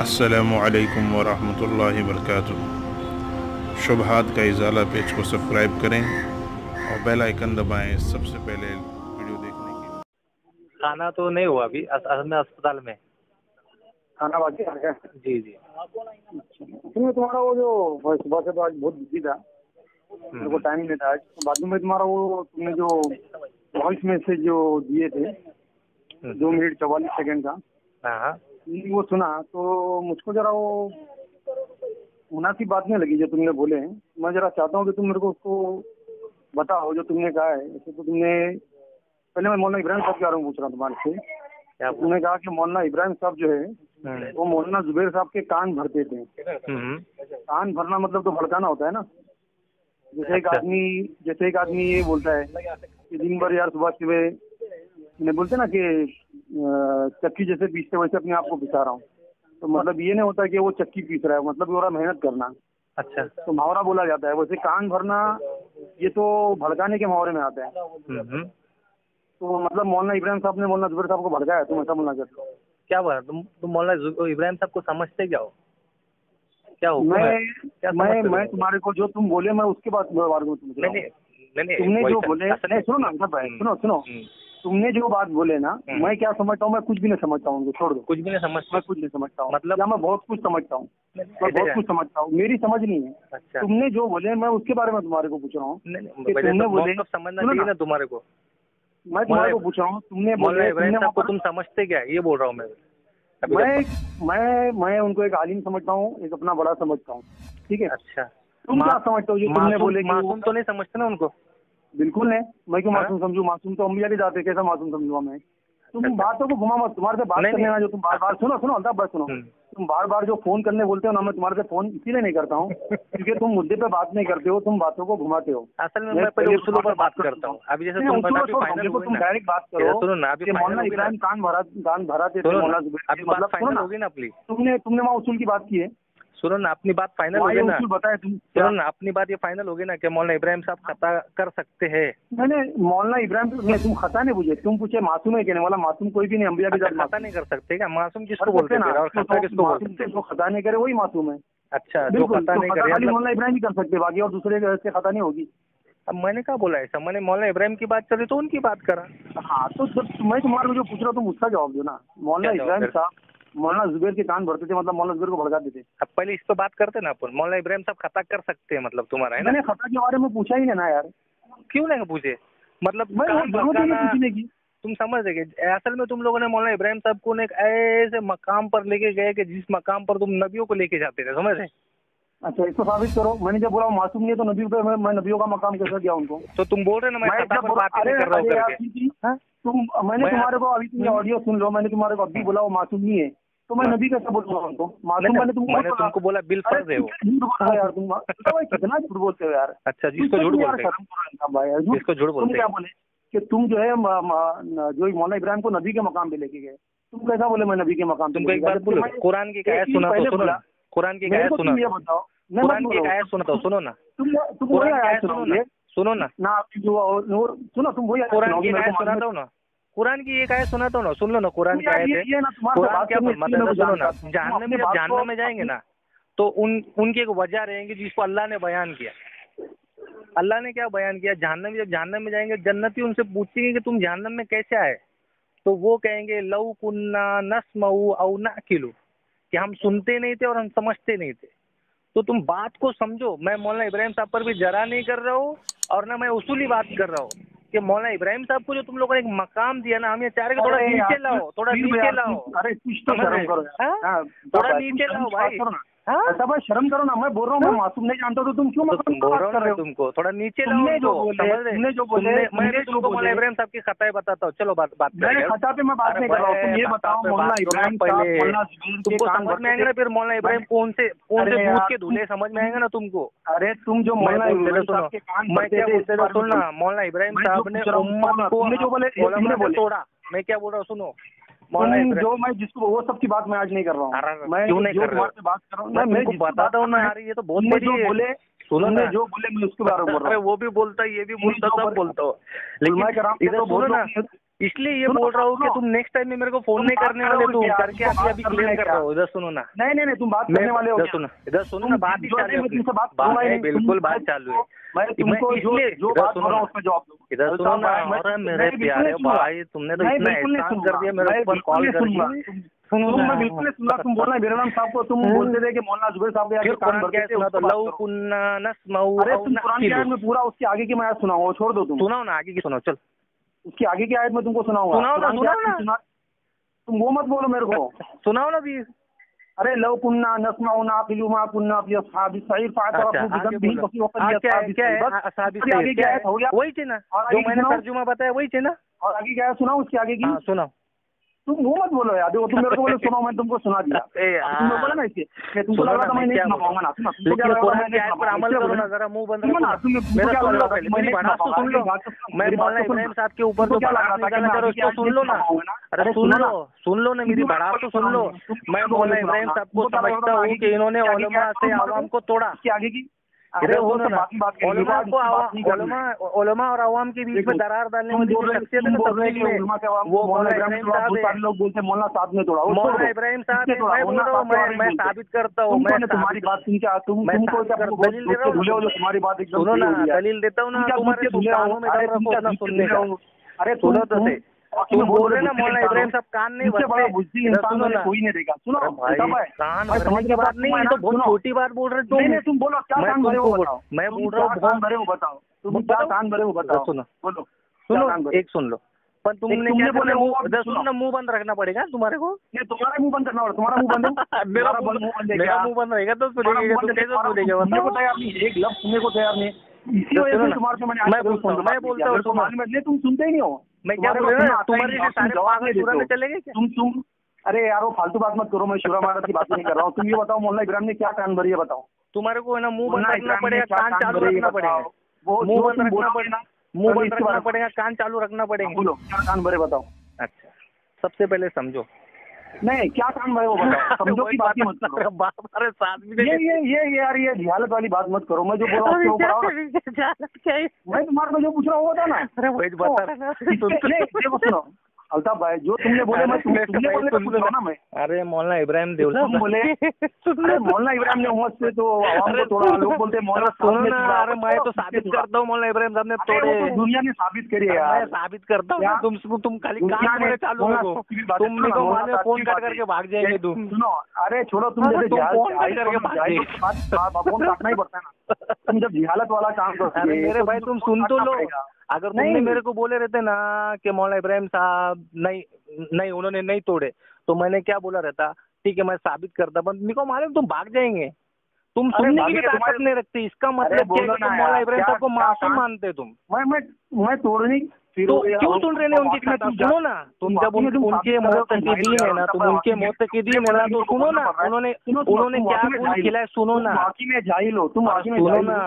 असलकम वरहमल वरक शुबहात का इजाला पेज को सब्सक्राइब करें और बेल आइकन दबाएँ सबसे पहले वीडियो देखने के लिए। खाना तो नहीं हुआ अभी अस- असल में अस्पताल में। खाना बाकी आ गया? जी जी। सुनिए तुम्हारा वो जो सुबह से तो आज बहुत बिज़ी था। मेरे को टाइम नहीं था आज। तो बाद में तुम्हारा वो तुमने जो वॉइस मैसेज जो दिए थे दो मिनट चौवालीस सेकंड का हाँ हाँ। वो सुना तो मुझको जरा वो मुनासिब बात नहीं लगी जो तुमने बोले हैं। मैं जरा चाहता हूँ कि तुम मेरे को उसको बताओ जो तुमने कहा है। ऐसे तो तुमने पहले मैं मौलाना इब्राहिम साहब के बारे में पूछ रहा हूँ तुम्हारे से। तुमने कहा कि मौलाना इब्राहिम साहब जो है हम्म, वो मौलाना जुबेर साहब के कान भरते थे। हम्म, कान भरना मतलब तो भड़काना होता है ना। जैसे एक अच्छा। आदमी जैसे एक आदमी ये बोलता है कि दिन भर यार सुबह सुबह बोलते ना कि चक्की जैसे पीसते वैसे अपने आप को पिसा रहा हूँ। तो मतलब ये नहीं होता कि वो चक्की पीस रहा है मतलब ये मेहनत करना। अच्छा। तो मुहावरा बोला जाता है वैसे कान भरना ये तो भड़काने के मुहावरे में आता है। तो मतलब मौलाना इब्राहिम साहब ने मौलाना जुबैर साहब को भड़काया तुम ऐसा बोलना चाहते क्या बोला? तुम तुम मौलाना इब्राहिम साहब को समझते क्या हो? क्या है? क्या मैं मैं मैं हो? तुम्हारे को जो तुम बोले मैं उसके बाद बारे में तुमसे तुमने जो बोले नहीं सुनो ना भाई हम्म, सुनो सुनो। हम्म, तुमने जो बात बोले ना हम्म। मैं क्या समझता हूँ? मैं कुछ भी नहीं समझता हूँ उनको छोड़ दो। कुछ भी नहीं समझते मैं कुछ नहीं समझता हूँ। मतलब- या मैं बहुत कुछ समझता हूँ। मैं बहुत कुछ समझता हूँ। मेरी समझ नहीं है। अच्छा। तुमने जो बोले मैं उसके बारे में तुम्हारे को पूछ रहा हूँ तुमने तो बोले- समझना चाहिए ना। तुम्हारे को। मैं तुम्हारे को पूछ रहा हूँ। तुमने बोले तुम समझते क्या? ये बोल रहा हूँ मैं। मैं मैं मैं उनको एक आलिम समझता हूँ एक अपना बड़ा समझता हूँ। ठीक है? अच्छा। तुम क्या समझते हो? जो तुमने बोले मासूम तो नहीं समझते ना उनको? बिल्कुल नहीं मैं क्यों हाँ? मासूम समझू? मासूम तो अम्बिया के जाते कैसा मासूम समझूँगा मैं तुम अच्छा। बातों को घुमा मत। तुम्हारे से बात करने ना जो तुम बार बार सुनो सुनो अल्ताफ बात सुनो। हम्म। तुम बार बार जो फ़ोन करने बोलते हो ना मैं तुम्हारे से फ़ोन इसीलिए नहीं करता हूँ क्योंकि तुम मुद्दे पे बात नहीं करते हो तुम बातों को घुमाते हो। असल में मैं पहले उसूलों पर बात करता हूँ। अभी जैसे तुम तुम डायरेक्ट बात करो। सुनो ना अभी मौलाना इब्राहिम कान भरा कान भराते थे मौलाना अभी मतलब सुनो फाइनल ना अपनी तुमने तुमने वहाँ उसूल की बात की है? सुनो ना अपनी बात फाइनल वहाँ होगी ना। बताया तुम? सुनो ना अपनी बात ये फाइनल होगी ना कि मौलाना इब्राहिम साहब खता कर सकते हैं। मैंने मौलाना इब्राहिम नहीं तुम खता नहीं पूछे तुम पूछे मासूम है कहने वाला मासूम कोई भी नहीं अम्बिया के अच्छा, साथ खता नहीं कर सकते क्या? मासूम किसको बोलते हैं और तो- खता तो किसको बोलते जो खता नहीं करे वही मासूम है। अच्छा जो खता तो नहीं करे मतलब मौलाना इब्राहिम ही कर सकते बाकी और दूसरे से खता नहीं होगी। अब मैंने क्या बोला ऐसा? मैंने मौलाना इब्राहिम की बात करी तो उनकी बात करा। हाँ तो जब मैं तुम्हारे जो पूछ रहा हूँ तुम उसका जवाब दो ना। मौलाना इब्राहिम साहब मौलाना जुबैर के कान भरते थे मतलब मौलाना जुबैर को भड़का देते। अब पहले इस पर बात करते ना अपन। मौलाना इब्राहिम साहब खता कर सकते हैं मतलब तुम्हारा है ना? मैंने खता के बारे में पूछा ही नहीं ना यार। क्यों नहीं पूछे? मतलब पूछने की। तुम समझ रहे असल में तुम लोगों ने मौलाना इब्राहिम साहब को एक ऐसे मकाम पर लेके गए कि जिस मकाम पर तुम नबियों को लेके जाते थे समझ रहे अच्छा इसको साबित करो। मैंने जब बोला मासूम नहीं है तो नबियों पे मैं, मैं नबियों का मकाम कैसे दिया उनको? तो तुम बोल रहे ना मैं मैं पर बात नहीं कर रहा हूँ करके। हाँ? तुम मैंने तुम्हारे को अभी तुम ऑडियो सुन लो मैंने तुम्हारे को अभी बोला वो मासूम नहीं है। तो मैं हाँ। नबी कैसे बोलूँगा उनको? मासूम मैंने तुमको मैंने तुमको बोला बिल फ़र्ज़ है वो। झूठ बोल रहा यार तुम। भाई कितना झूठ बोलते हो यार। अच्छा जिसको तुम झूठ बोलते हैं। शर्म करो भाई। यार, झूठ- जिसको झूठ तुम बोलते क्या बोले? कि तुम जो है जो मौलाना इब्राहिम को नबी के मकाम पे लेके गए। तुम कैसा बोले मैं नबी के मकाम पे तुमको एक? बात बोलो कुरान की आयत सुना तो सुनो कुरान की आयत सुना ये बताओ। कुरान की आयत सुनाता हूँ सुनो ना। तुम तुम वही कुरान की आयत सुनो ना। सुनो ना। ना आपकी जो और- सुनो तुम वही कुरान की आयत मालूम सुनाता है। ना। कुरान की एक आयत सुना तो ना सुन लो ना कुरान की आयत है ना कुरान क्या मतलब सुनो ना अपनी में को- में जाएँगे ना तो उन उनकी एक वजह रहेंगी जिसको अल्लाह ने बयान किया। अल्लाह ने क्या बयान किया? जहन्नम में जब जहन्नम में जाएँगे जन्नती उनसे पूछेंगे कि तुम जहन्नम में कैसे आए? तो वो कहेंगे लव कुन्ना नस्मऊ औ नाकिलू कि हम सुनते नहीं थे और हम समझते नहीं थे। तो तुम बात को समझो। मैं मौलाना इब्राहिम साहब पर भी जरा नहीं कर रहा हूँ और ना मैं उसूली बात कर रहा हूँ। कि मौलाना इब्राहिम साहब को जो तुम लोगों ने एक मकाम दिया ना हम ये चाह रहे थोड़ा नीचे लाओ थोड़ा नीचे लाओ। अरे कुछ तो हाँ? हाँ, थोड़ा नीचे लाओ भाई? ऐसा भाई शर्म करो ना मैं बोल रहा हूँ मैं हाँ? मासूम नहीं जानता तो तुम क्यों तो तुम बोल रहा हूँ हो तुमको थोड़ा नीचे लाओ तुमने जो बोले- तुमने जो बोले- तुमने- मैं तुमने भी जो तुमको बोले- इब्राहिम साहब की खताएँ बताता हूँ चलो बात बात मैंने खता पे मैं बात नहीं कर रहा हूँ तुम ये बताओ खता मौलाना इब्राहिम पहले। तुमको समझ में आएँगे ना फिर मौलाना इब्राहिम कौन से कौन से दूध के दूल्हे समझ में आएँगे ना तुमको अरे तुम जो मैं मौलाना इब्राहिम मैं क्या बोलते थे सुनना। मौलाना इब्राहिम साहब ने हूँ, उम्मत को तुमने जो बोले। तोड़ा मैं क्या बोल रहा हूँ सुनो जो मैं जिसको वो सब की बात मैं आज नहीं कर रहा हूँ। मैं क्यों नहीं जो कर रहा हूँ? बात कर रहा हूँ मैं दो बताता हूँ ना यार ये तो बहुत बड़ी जो बोले सुनो जो बोले मैं उसके बारे में बोल रहा हूँ। वो भी बोलता है ये भी तुमने बोलता हूँ लेकिन मैं बोलता रहा मैं इसलिए ये बोल रहा हूँ कि तुम नेक्स्ट टाइम में मेरे को फ़ोन नहीं करने वाले तुम करके अभी अभी क्लियर कर रहा हो इधर सुनो ना। नहीं नहीं नहीं तुम बात करने वाले हो सुनो इधर सुनो ना बात ही चालू है बिल्कुल बात चालू है। मैं तुमको जो उसमें जवाब इधर सुनो ना मेरे प्यारे भाई तुमने तो इतना बोलना साहब को तुम हम्म। मौलाना जुबेर साहब तो, पूरा उसके आगे की मैं छोड़ दो सुनाओ ना आगे की सुनाओ चल उसकी आगे की आयत में तुमको सुनाऊँगा। सुनाओ ना सुनाओ ना। सुना तुम वो मत बोलो मेरे को। सुनाओ ना भी अरे लो कुन्ना नसमा ना फिलुमा कुन्ना फ़ी असहाबी सईर फातरफु अच्छा, हाँ, हाँ, वही थे ना जो मैंने तर्जुमा बताया वही थे ना और आगे क्या सुनाओ उसके आगे की। हाँ, सुनाओ। तुम वो मत बोलो यार देखो तुम मेरे को बोले सुनाओ मैं तुमको सुना दिया। तुमने बोला ना इसलिए मैं तुमको लग रहा था मैं नहीं सुना पाऊँगा ना सुना लेकिन क्या लग रहा है। मैं पर अमल करो ना जरा मुँह बंद करो ना तुम मेरे को लो पहले मैं नहीं तो, तो सुन लो। तो मैं बोल रहा हूँ इब्राहिम साहब के ऊपर तो क्या बात निकालना करो उसको सुन लो ना। अरे सुन लो सुन लो ना मेरी बड़ा तो सुन लो। मैं बोल रहा हूँ इब्राहिम साहब को समझता हूँ कि इन्होंने ओलमा से आवाम को तोड़ा। आगे की ओलमा और आवाम के बीच में दरार डालने वाली लोग बोलते मौलाना साहब ने तोड़ा। मौलाना इब्राहिम साहब मैं साबित करता हूँ मैं तुम्हारी बात सुन के तुम्हारी बात एकदम दलील देता हूँ ना तुम्हारे अरे सुनो तो सही। बोल कान छोटी बात बोल रहे तुम तुम बोलो क्या कान भरे हो बताओ। मैं बोल रहा हूँ हाँ। कान भरे हो बताओ? सुनो। बोलो सुनो एक सुन लो। पर तुमने क्या बोले सुनो। ना मुँह बंद रखना पड़ेगा तुम्हारे को। तुम्हारा मुँह बंद करना पड़ेगा तुम्हारा मुँह बंद मेरा मेरा मुँह बंद रहेगा तो सुनेगा तैयार नहीं एक लफ्ज सुनने को तैयार नहीं इसी तो वजह से तुम्हारे मैं बोलता हूँ तुम सुनते ही नहीं हो अरे यार वो फालतू बात मत करो मैं शिवरा महाराज की बात नहीं कर रहा हूँ। तुम ये बताओ मोहल्ला इब्राहिम ने क्या कान भरी है बताओ। तुम्हारे को है ना मुँह बंद रखना पड़ेगा कान चालू रखना पड़ेगा। मुँह पड़ेगा मुँह बंद रखना पड़ेगा कान चालू रखना पड़ेगा। बोलो। कान भरे बताओ अच्छा सबसे पहले समझो नहीं क्या काम भाई वो समझो की बात मत करो। बाप अरे ये ये ये यार ये रियालत वाली बात मत करो। मैं जो बोल रहा हूँ मैं तुम्हारे को जो पूछ रहा हूँ था ना अरे वही बता सुनो। अल्ताफ भाई जो तुमने बोले मैं तुमने तुमने बोले तो रहा ना मैं अरे मौलाना इब्राहिम देव तुम बोले तुमने मौलाना इब्राहिम ने हुआ से तो आवाम को तोड़ा लोग बोलते मौलाना सुनो ना अरे मैं तो साबित करता हूँ मौलाना इब्राहिम साहब ने तोड़े दुनिया ने साबित करी है मैं साबित करता हूँ तुम तुम खाली काम करे चालू हो तुम नहीं तो माने फ़ोन कट करके भाग जाएँगे तुम सुनो अरे छोड़ो तुम जैसे जहाज़ फ़ोन कट करके भाग जाएँगे फ़ोन काटना ही पड़ता है ना तुम जब जिहालत वाला काम करते हो मेरे भाई तुम सुन तो लो अगर तुमने मेरे को बोले रहते ना कि मौलाना इब्राहिम साहब नहीं नहीं उन्होंने नहीं तोड़े तो मैंने क्या बोला रहता? ठीक है मैं साबित करता बंद मेरे को मालूम तुम भाग जाएँगे। तुम सुनने की भी ताकत नहीं रखते इसका मतलब मौलाना इब्राहिम साहब को मासूम मानते तुम? मैं मैं मैं तोड़ने तो क्यों सुन रहे उनकी इतना सुनो ना तुम जब उनके तो मौत के दिन है ना तो तुम उनके मौत के दिन है ना तो सुनो ना उन्होंने उन्होंने क्या खून खिलाया सुनो ना। बाकी में जाहिल हो तुम हाँ, सुनो ना।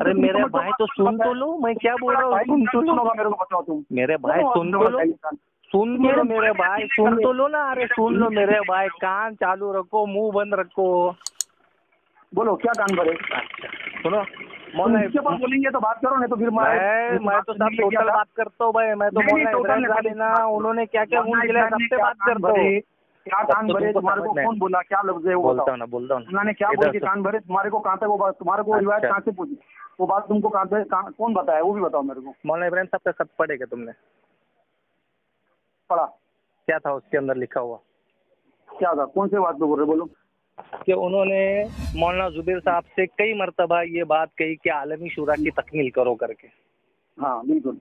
अरे मेरे भाई तो सुन तो लो मैं क्या बोल रहा हूँ? तो तो मेरे भाई सुन तो लो। सुन लो मेरे भाई सुन तो लो ना। अरे सुन लो मेरे भाई कान चालू रखो मुँह बंद रखो। बोलो क्या कान भरे? सुनो। इसके पास बोलेंगे तो बात करो नहीं तो फिर मैं तो, तो सब टोटल बात करता हूँ भाई। मैं तो बोल रहा हूँ उन्होंने क्या क्या बोल बात करता हूँ? क्या कान तो भरे तुम्हारे को कौन बोला? क्या लफ्ज है वो बोलता हूँ बोलता हूँ उन्होंने क्या बोला कि कान भरे? तुम्हारे को कहाँ तक वो बात तुम्हारे को रिवायत अच्छा। कहाँ से पूछी? वो बात तुमको कहाँ से कौन बताया? वो भी बताओ मेरे को। मौलाना इब्राहिम साहब का खत पढ़ेगा तुमने? पढ़ा। क्या था उसके अंदर लिखा हुआ? क्या था? कौन से बात पे बोल रहे बोलो। कि उन्होंने मौलाना जुबेर साहब से कई मरतबा ये बात कही कि आलमी शुरा की तकमील करो करके। हाँ बिल्कुल।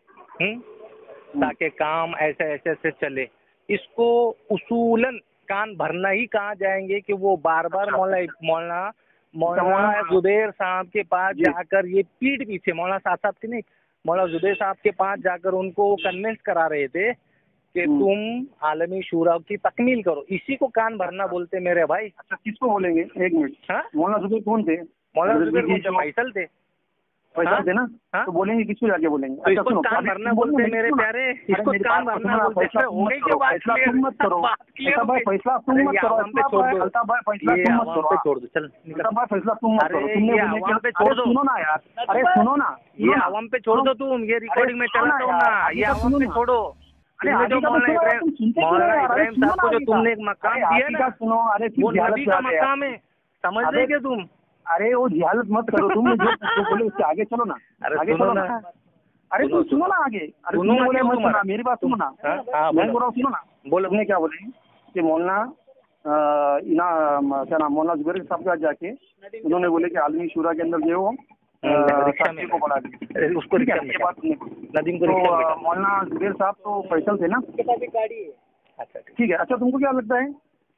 ताकि काम ऐसे ऐसे ऐसे चले। इसको उसूलन कान भरना ही कहाँ जाएँगे कि वो बार बार अच्छा। मौला मौलाना मौलाना तो जुबेर साहब के पास जाकर ये पीठ पीछे मौलाना साहब साहब की नहीं मौलाना जुबेर साहब के पास जाकर उनको कन्विंस करा रहे थे कि हम्म। तुम आलमी शूरा की तकमील करो। इसी को कान भरना अच्छा। बोलते मेरे भाई। अच्छा किसको बोलेंगे? एक मिनट। हाँ? मौलाना जुबेर कौन थे? मौलाना जुबेर थे। पैसा हाँ? देना हाँ? तो बोलेंगे किसको जाके बोलेंगे? तो अच्छा, इसको सुनो, भरना बोलते हैं मेरे प्यारे अरे इसको मेरी भरना सुनो ना, बोलते फैसला हैं तुम मत करो, फैसला तुम मत करो। बात clear अल्ताफ भाई फैसला तुम मत ये करो आवाम पे छोड़ भाई दो। फैसला तुम मत करो। छोड़ दो चल निकल। भाई फैसला तुम मत करो। तुमने छोड़ दो। सुनो ना यार अरे सुनो ना ये आवाम पे छोड़ दो तुम ये रिकॉर्डिंग में सुनो ना ये आवाम पे छोड़ो। अरे जो तो मौलाना इब्राहिम साहब को जो तुमने एक मकाम दिया ना सुनो अरे वो नबी का मकाम है। समझ क्या तुम? अरे वो जिहालत मत करो तुम जो बोले उससे आगे चलो ना। आगे चलो ना। अरे तुम सुनो। ना आगे। अरे तुम बोले मत? सुना मेरी बात सुनो ना। हाँ, हाँ, मैं बोल। रहा हूँ सुनो ना। बोलो। तुमने क्या बोले? कि मौलाना इना क्या नाम मौलाना जुबैर साहब के जाके उन्होंने बोले कि आलमी शुरा के अंदर जो को बढ़ा उसको। नदीम को तो। मौलाना जुबैर साहब तो फैसल थे ना। अच्छा ठीक। ठीक है अच्छा तुमको क्या लगता है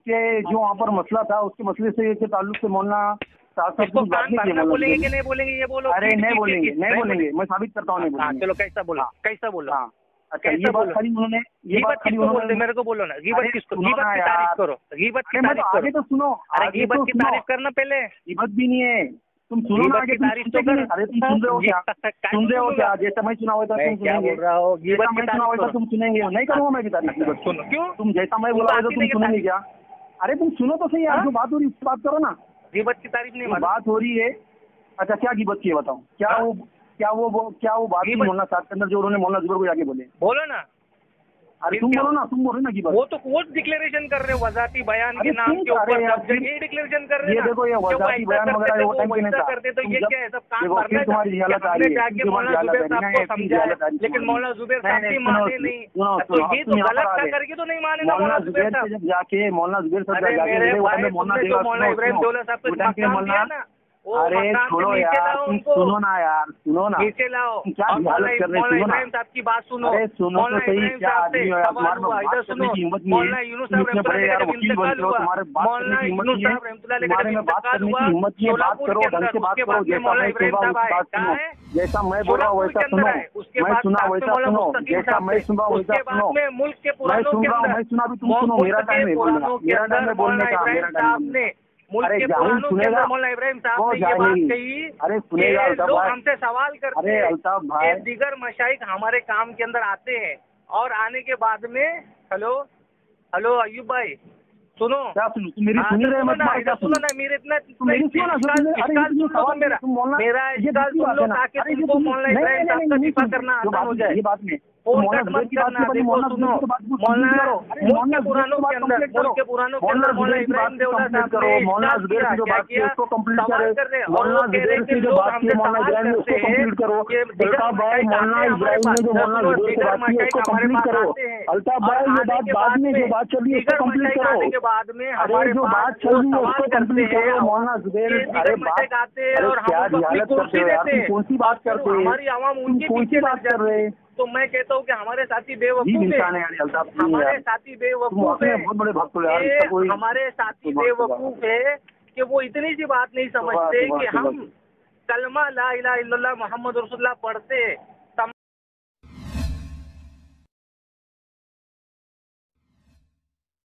कि जो वहाँ पर मसला था उसके मसले से के ताल्लुक से मौलाना नहीं की बोलेंगे कि नहीं बोलेंगे ये बोलो अरे नहीं बोलेंगे नहीं बोलेंगे मैं साबित करता हूँ नहीं हाँ बोलेंगे। चलो कैसा बोलो? हाँ। कैसा बोला? हाँ। अच्छा ये बात खाली उन्होंने ये बात किसको बोलते मेरे को बोलो ना गीबत अरे किसको गीबत की तारीफ़ करो गीबत की तो तारीफ़ करो। तो सुनो अरे गीबत तो की तारीफ़ करना पहले। गिबत भी नहीं है। तुम सुनो ना आगे तारीफ़ तो कर। अरे तुम सुन रहे हो क्या? सुन रहे हो क्या? जैसा मैं हुआ था तुम सुनेंगे। हूँ? जैसा मैं था करो। तुम सुनेंगे। नहीं करूँगा मैं भी तारीफ़ सुनो क्यों? तुम जैसा मैं बोला तुम सुनेंगे क्या अरे तुम सुनो तो सही यार? जो बात हो रही उसकी बात करो ना गीबत की तारीफ़ नहीं जो बात हो रही है। अच्छा क्या गिबत की है बताओ? क्या हाँ? वो क्या वो क्या वो बात बोलना साथ साहब के अंदर जो उन्होंने मोहल्ला जुबर को जाके बोले। बोलो ना। अरे तुम बोलो ना तुम बोलो ना गिबत वो तो वो डिक्लेरेशन कर रहे हो वजाती बयान के नाम के ऊपर ये डिक्लेरेशन कर रहे ये हैं देखो ये वजाती बयान वगैरह वो वो टाइम पे नहीं था। करते तो ये क्या है सब काम करना फिर तुम्हारी कि जिहालत आ रही है, मौलाना जुबैर साहब को समझाया रही लेकिन। मौलाना जुबैर साहब भी माने नहीं। तो ये तो गलत था करके तो नहीं माने ना मौलाना जुबैर साहब। जाके मौलाना जुबैर साहब जाके मौलाना इब्राहिम सुनो। दौला साहब को मौलाना- अरे मकाम से छोड़ो यार तुम सुनो ना यार सुनो ना। नीचे लाओ। क्या मौलाना कर रहे हो, सुनो ना। साहब की बात सुनो। अरे सुनो तो सही, क्या आदमी हो यार, तुम्हारे में बात करने की हिम्मत नहीं है। इतने बड़े यार वकील इंतकाल बनते हो, तुम्हारे बात करने की हिम्मत नहीं है। तुम्हारे में बात करने की हिम्मत नहीं है, बात करो ढंग से बात करो जैसा मैं सुन रहा हूँ बात सुनो जैसा मैं बोल रहा वैसा सुनो। मैं सुना वैसा सुनो जैसा मैं। सुन रहा वैसा सुनो। में के मैं सुन रहा हूँ मैं सुना भी तुम सुनो मेरा टाइम है बोलने मेरा टाइम है बोलने। का मेरा टाइम है अरे सुनेगा। इब्राहिम साहब ने ये बात कही अरे सुनेगा लोग हमसे सवाल करते अरे हैं अल्ताफ भाई। कि दिगर मशाइक हमारे काम के अंदर आते हैं और आने के बाद में हेलो? हेलो अयुब भाई सुनो। मेरी हाँ, सुनी तो रहे मत क्या सुनो ना मेरे इतना मेरी सुनो ना सुनो सवाल मेरा मेरा ये सुन लो ताकि तुमको करना आसान हो जाए। ये बात फ़ोन मौलाना मत करना देखो सुनो बात को मौलाना complete करो अरे मुल्क के पुरानों के अंदर मुल्क के पुरानों के अंदर मौलाना जुबैर की बात इब्राहिम देवला साहब ने मौलाना जुबैर की जो बात की किया? उसको कंप्लीट सवाल करे। कर रहे और मौलाना वो कह रहे जुबैर की जो बात की मौलाना इब्राहिम उसको कंप्लीट करो। अल्ताफ भाई मौलाना आते हमारे इब्राहिम ने जो मौलाना जुबैर की बात की उसको कंप्लीट करो। अल्ताफ भाई ये बात बाद में जो बात चली है उसको कंप्लीट करो। अरे जो बात चल रही है उसको कंप्लीट करो मौलाना जुबैर अरे बात अरे क्या करते हो यार कौन सी बात करते हो हमारी आवाम उनके कौन सी बात कर रहे है तो मैं कहता हूँ कि हमारे साथी बेवकूफ़ है। हमारे साथी बेवकूफ़ है हमारे साथी। बेवकूफ़ है कि वो इतनी सी बात नहीं समझते कि हम कलमा ला इला इल्लल्लाह मोहम्मद रसुल्ला पढ़ते